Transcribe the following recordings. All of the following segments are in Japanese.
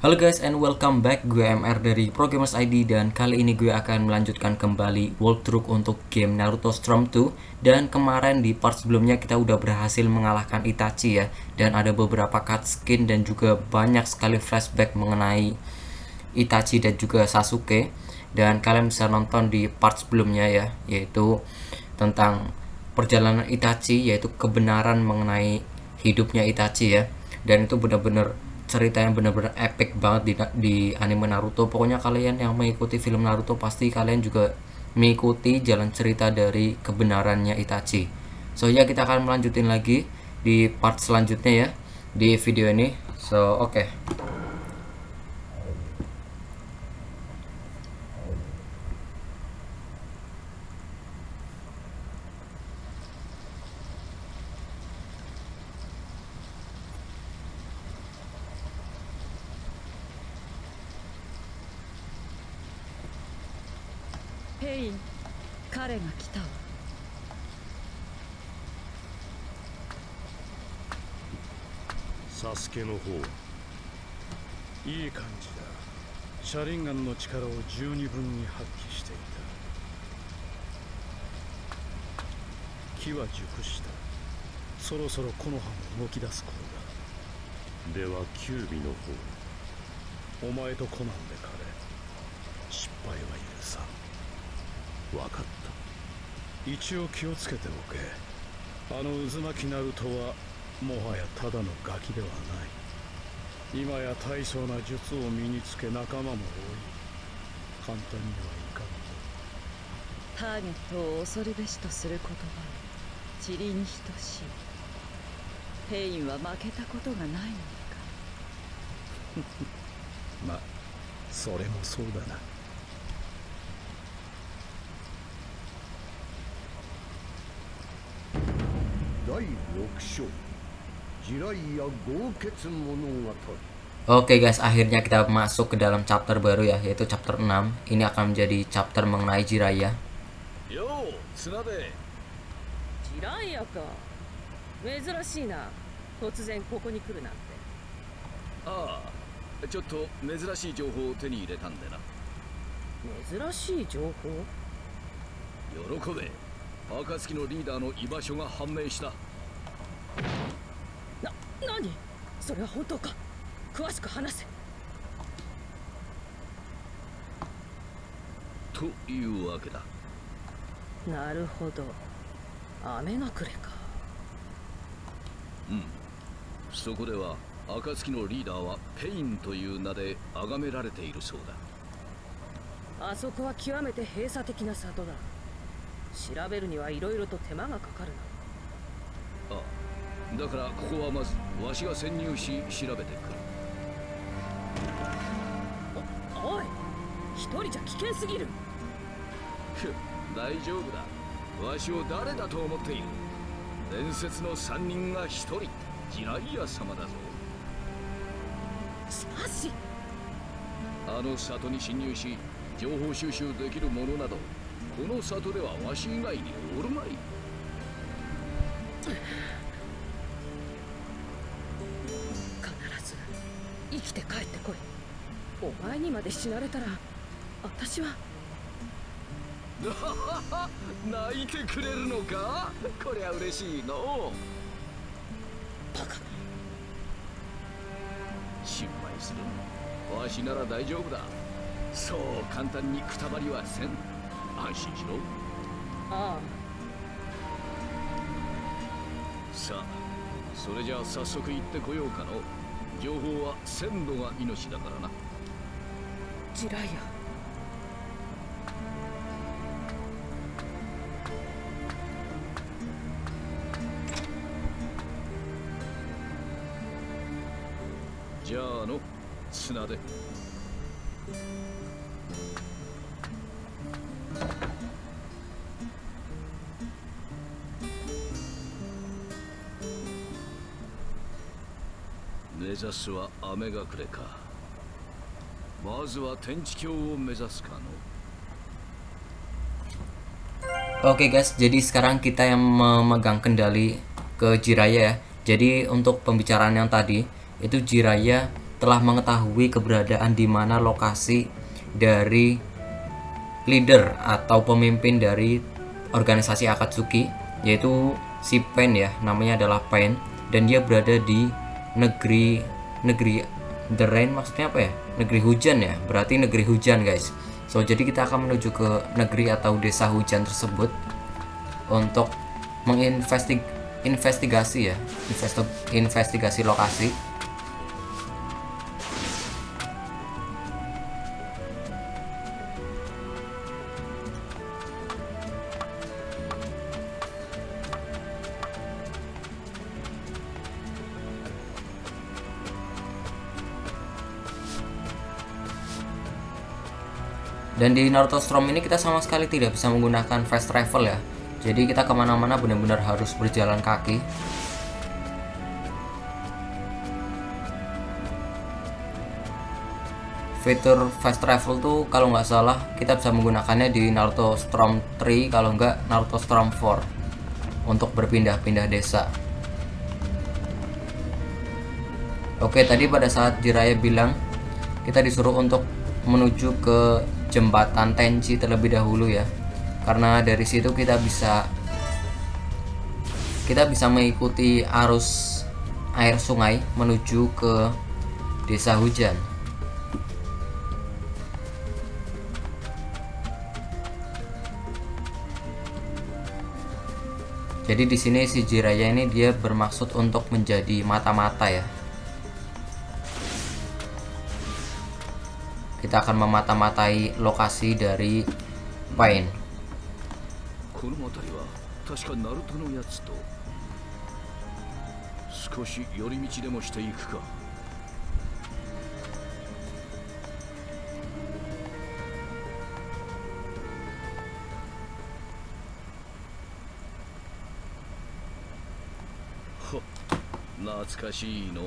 Halo guys and welcome back. Gue MR dari Programmers ID dan kali ini gue akan melanjutkan kembali walkthrough untuk game Naruto Storm 2 dan kemarin di part sebelumnya kita udah berhasil mengalahkan Itachi ya. Dan ada beberapa cutscene dan juga banyak sekali flashback mengenai Itachi dan juga Sasuke. Dan kalian bisa nonton di part sebelumnya ya yaitu tentang perjalanan Itachi yaitu kebenaran mengenai hidupnya Itachi ya. Dan itu benar-benar cerita yang benar-benar epic banget di, di anime Naruto. Pokoknya kalian yang mengikuti film Naruto pasti kalian juga mengikuti jalan cerita dari kebenarannya Itachi. So ya kita akan melanjutin lagi di part selanjutnya ya di video ini. So oke. okay. ペイン彼が来たわ。サスケの方いい感じだ。写輪眼の力を十二分に発揮していた。機は熟した。そろそろ木の葉も動き出す頃だ。ではキュービの方お前とコナンで彼失敗は許さん分かった。一応気をつけておけ。あの渦巻きナルトはもはやただのガキではない。今や大層な術を身につけ仲間も多い。簡単にはいかんターゲットを恐るべしとする言葉塵に等しい。ペインは負けたことがないのだか まそれもそうだな 第6章地雷や豪傑物語 Oke guys, akhirnya kita masuk ke dalam chapter baru ya, yaitu chapter 6. Ini akan menjadi chapter mengenai Jiraiya. よう綱部ジライアか珍しいな突然ここに来るなんて 暁のリーダーの居場所が判明した。な何？それは本当か？詳しく話せ。というわけだ。なるほど。雨隠れか。うん。そこでは暁のリーダーはペインという名で崇められているそうだ。あそこは極めて閉鎖的な里だ調べるにはいろいろと手間がかかるな。ああだからここはまずわしが潜入し調べてくる。おおい一人じゃ危険すぎる。大丈夫だ。わしを誰だと思っている。伝説の三人が一人ジライア様だぞ。しかし。あの里に侵入し情報収集できる者などこの里ではわし以外におるまい。必ず生きて帰ってこい。お前にまで死なれたら私は。泣いてくれるのか？こりゃ嬉しいの。バカ。心配するな。わしなら大丈夫だ。そう簡単にくたばりはせん安心しろ。あさあそれじゃあ早速行ってこようかの。情報は鮮度が命だからな。あジライアじゃああの砂で 指すは雨隠れかまずは天地峡を目指すかの Oke guys, jadi sekarang kita yang memegang kendali ke Jiraya ya. Jadi untuk pembicaraan yang tadi itu Jiraya telah mengetahui keberadaan di mana lokasi dari leader atau pemimpin dari organisasi Akatsuki yaitu si Pen ya namanya adalah Pen dan dia berada di negeri negeri the rain maksudnya apa ya? Negeri hujan ya? Berarti negeri hujan guys. So jadi kita akan menuju ke negeri atau desa hujan tersebut untuk menginvestigasi ya? Investigasi lokasi dan di Naruto Storm ini kita sama sekali tidak bisa menggunakan fast travel ya. Jadi kita ke mana-mana benar-benar harus berjalan kaki. Fitur fast travel tuh kalau nggak salah kita bisa menggunakannya di Naruto Storm 3 kalau nggak Naruto Storm 4 untuk berpindah-pindah desa. Oke tadi pada saat Jiraya bilang kita disuruh untuk menuju ke jembatan Tenchi terlebih dahulu ya. Karena dari situ kita bisa kita bisa mengikuti arus air sungai menuju ke desa hujan. Jadi di sini si Jiraya ini dia bermaksud untuk menjadi mata-mata ya もしていくか ほ懐かしいのう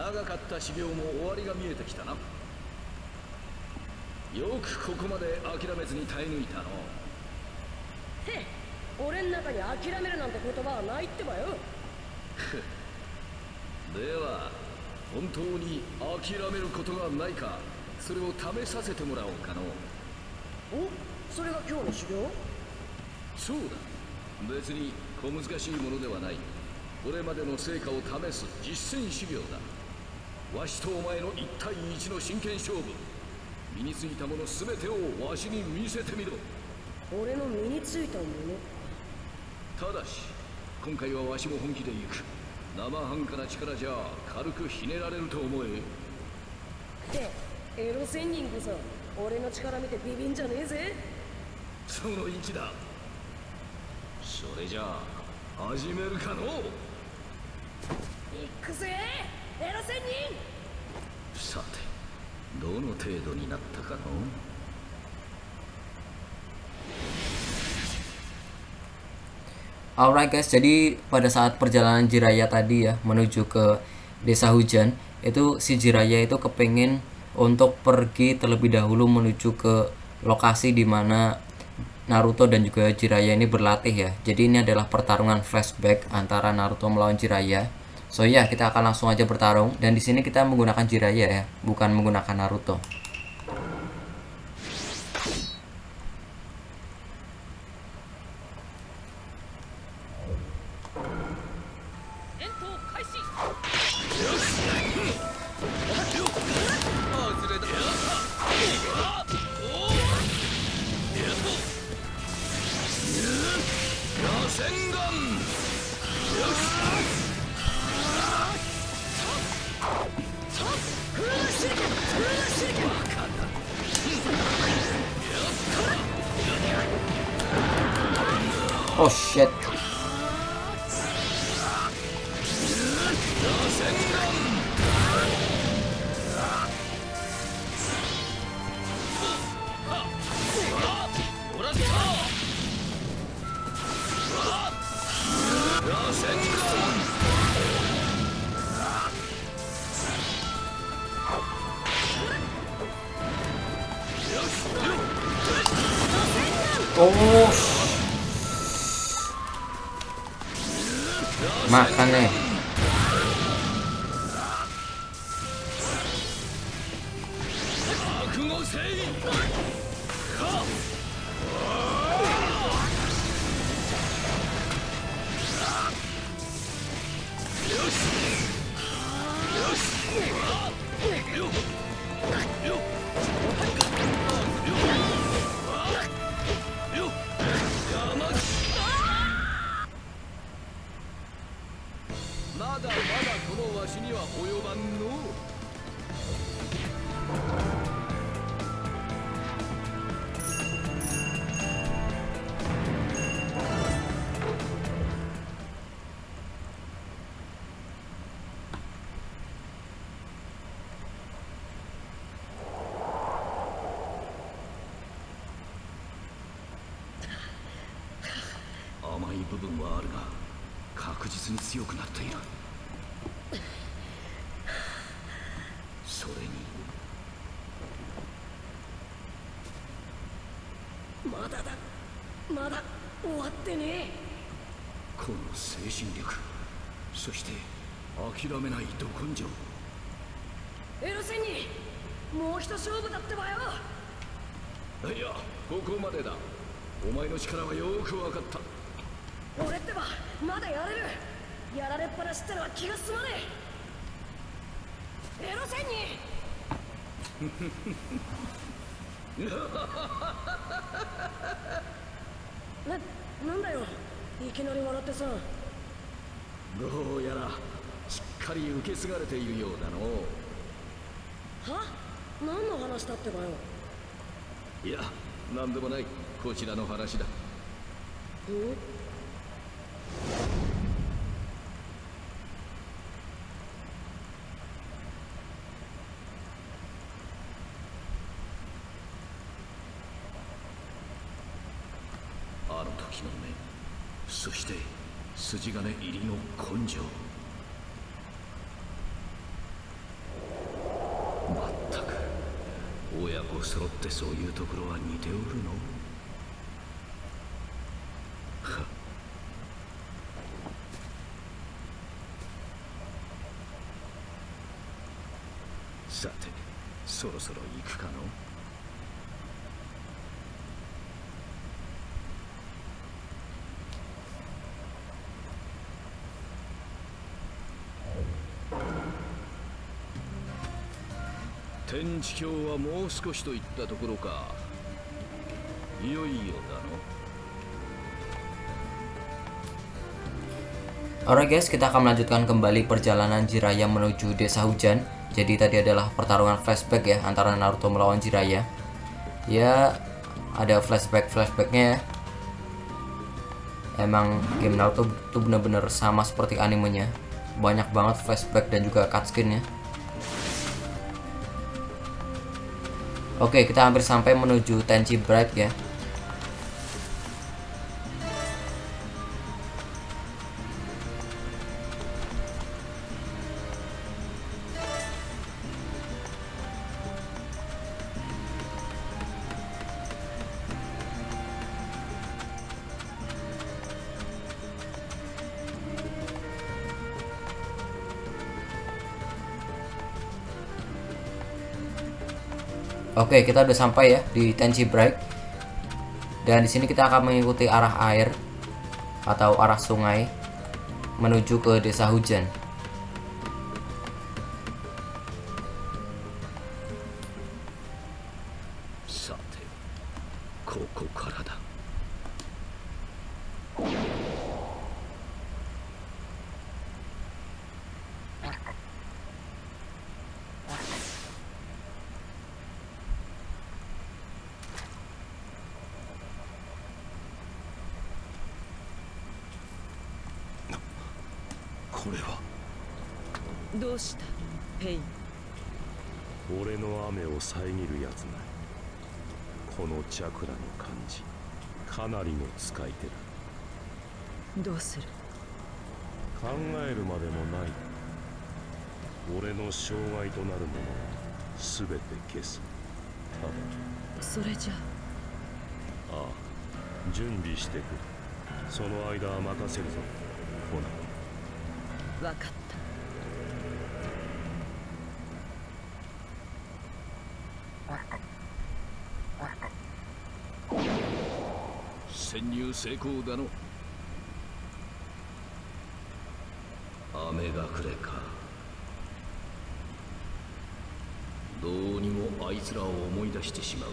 長かった修行も終わりが見えてきたな。よくここまで諦めずに耐え抜いたの。へ俺ん中に諦めるなんて言葉はないってばよ。では本当に諦めることがないかそれを試させてもらおうかの。おそれが今日の修行？そうだ。別に小難しいものではない。これまでの成果を試す実践修行だわしとお前の一対一の真剣勝負。身についたもの全てをわしに見せてみろ。俺の身についたもの？ただし今回はわしも本気で行く。生半可な力じゃ軽くひねられると思え。ってエロ仙人こそ俺の力見てビビんじゃねえぜ。その意気だ。それじゃあ始めるかの行くぜ エロ仙人さてどの程度になったかの Alright guys, jadi pada saat perjalanan Jiraya tadi ya menuju ke desa hujan itu si Jiraya itu kepengen untuk pergi terlebih dahulu menuju ke lokasi di mana Naruto dan juga Jiraya ini berlatih ya. Jadi ini adalah pertarungan flashback antara Naruto melawan Jiraya. So ya kita akan langsung aja bertarung dan di sini kita menggunakan Jiraya ya, bukan menggunakan Naruto. Oh shit. Más, Jané. まだまだこのわしには及ばんのう。まだだ。まだ終わってねえ。この精神力。そして諦めないど根性。エロセンにもう一勝負だってばよ。いやここまでだ。お前の力はよく分かった。俺ってばまだやれる。やられっぱなしってのは気が済まねえ。エロセンにハハハハハきなり笑ってさ。どうやらしっかり受け継がれているようだのは？何の話だってばよ。いや何でもない。こちらの話だ。ん筋金入りの根性。まったく親子揃ってそういうところは似ておるの？さてそろそろ行くかの？天地橋はもう少しといったところかいよいよだの Alright guys, kita akan melanjutkan kembali perjalanan Jiraya menuju desa hujan Jadi tadi adalah pertarungan flashback ya antara Naruto melawan Jiraya Ya, ada flashback-flashbacknya ya Emang game Naruto itu bener-bener sama seperti animenya Banyak banget flashback dan juga cutscene ya Oke, kita hampir sampai menuju Tenchi Bright ya. Oke, kita udah sampai ya di Tenchi Break. Dan di sini kita akan mengikuti arah air atau arah sungai menuju ke desa hujan. これは。どうしたペイン？俺の雨を遮るやつがこのチャクラの感じ。かなりの使い手だ。どうする？考えるまでもない。俺の障害となるものを全て消す。ただ。それじゃ。ああ。準備してくる。その間は任せるぞ。ほな。分かった。潜入成功だの。雨がくれか。どうにもあいつらを思い出してしまう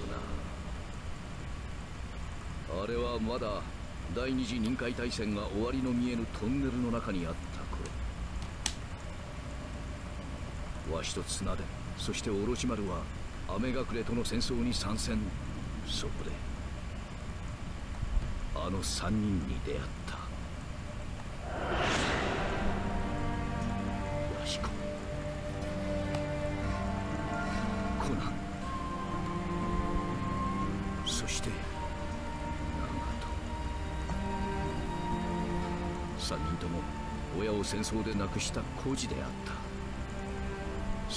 な。あれはまだ第二次臨海大戦が終わりの見えぬトンネルの中にあった。頃わしと綱でそして卸丸は雨隠れとの戦争に参戦。そこであの三人に出会った。ヤヒココナン。そしてナガト。三人とも親を戦争で亡くした孤児であった。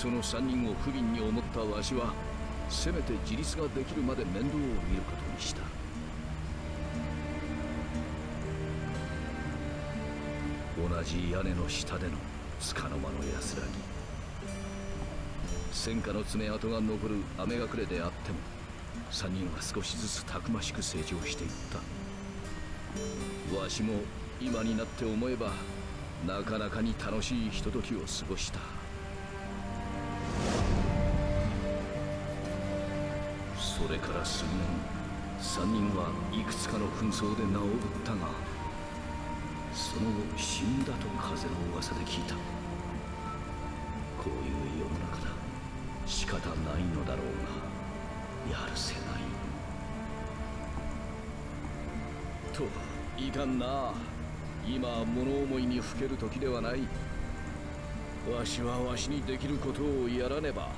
その三人を不憫に思ったわしはせめて自立ができるまで面倒を見ることにした。同じ屋根の下での束の間の安らぎ。戦火の爪痕が残る雨隠れであっても三人は少しずつたくましく成長していった。わしも今になって思えばなかなかに楽しいひとときを過ごした。から数年三人はいくつかの紛争で名を売ったがその後死んだと風の噂で聞いた。こういう世の中だ。仕方ないのだろうがやるせない。といかんな。今物思いにふける時ではない。わしはわしにできることをやらねば。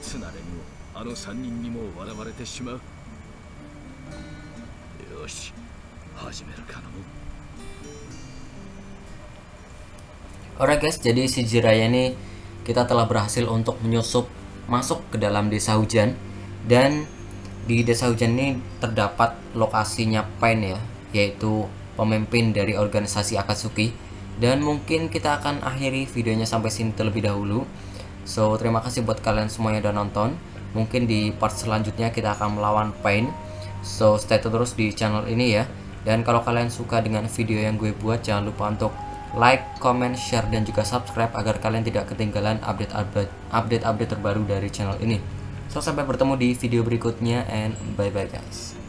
つなれにも あの三人にも笑われてしまうよし始めるかの Alright guys, jadi si Jiraya ini kita telah berhasil untuk menyusup masuk ke dalam desa hujan dan di desa hujan ini terdapat lokasinya Pain ya, yaitu pemimpin dari organisasi Akatsuki dan mungkin kita akan akhiri videonya sampai sini terlebih dahulu. So, terima kasih buat kalian semua yang udah nonton. Mungkin di part selanjutnya kita akan melawan Pain. So, stay tune terus di channel ini ya. Dan kalau kalian suka dengan video yang gue buat, jangan lupa untuk like, comment, share, dan juga subscribe agar kalian tidak ketinggalan update-update terbaru dari channel ini. So, sampai bertemu di video berikutnya and bye-bye guys.